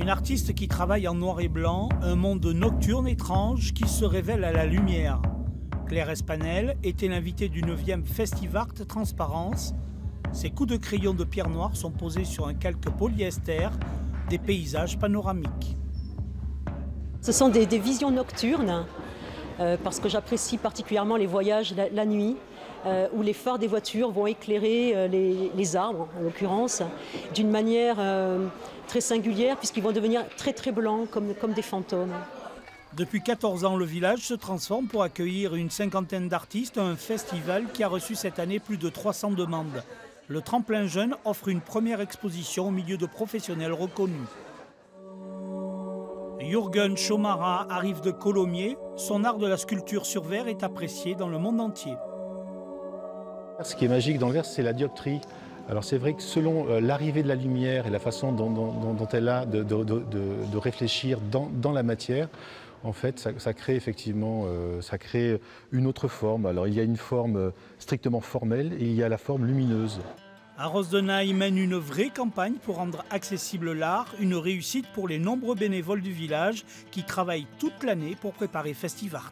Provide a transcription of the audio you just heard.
Une artiste qui travaille en noir et blanc, un monde nocturne étrange qui se révèle à la lumière. Claire Espanel était l'invitée du 9e Festivart Transparence. Ses coups de crayon de pierre noire sont posés sur un calque polyester des paysages panoramiques. Ce sont des, visions nocturnes, euh, parce que j'apprécie particulièrement les voyages la, nuit, euh, où les phares des voitures vont éclairer euh, les, arbres, en l'occurrence, d'une manière très singulière, puisqu'ils vont devenir très très blancs, comme, comme des fantômes. Depuis 14 ans, le village se transforme pour accueillir une cinquantaine d'artistes à un festival qui a reçu cette année plus de 300 demandes. Le tremplin jeune offre une première exposition au milieu de professionnels reconnus. Jürgen Schomara arrive de Colomiers. Son art de la sculpture sur verre est apprécié dans le monde entier. Ce qui est magique dans le verre, c'est la dioptrie. Alors c'est vrai que selon euh, l'arrivée de la lumière et la façon dont, elle a de, réfléchir dans, la matière, en fait, ça, crée effectivement euh, ça une autre forme. Alors il y a une forme euh, strictement formelle et il y a la forme lumineuse. Arros de Naï mène une vraie campagne pour rendre accessible l'art, une réussite pour les nombreux bénévoles du village qui travaillent toute l'année pour préparer Festivart.